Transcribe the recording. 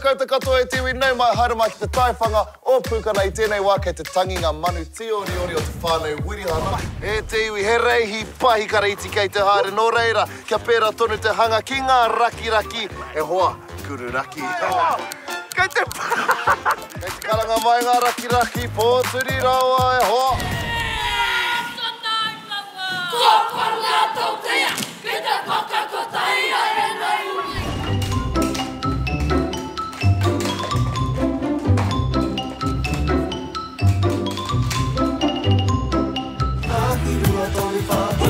whakakauta katoa e tiwi nei mai haruma ki te taiwhanga o pūkana i tēnei wā kei te tangi ngā manu ti o ni ori o te whānau wirihana. E tiwi he reihi pahi kare iti kei te haere no reira kia pēra tonu te hanga ki ngā raki raki e hoa kuru raki. Kei te pā! kei te karanga mai ngā raki raki pōturi rawa e hoa. Kōkwa rā tau te 如果桃花。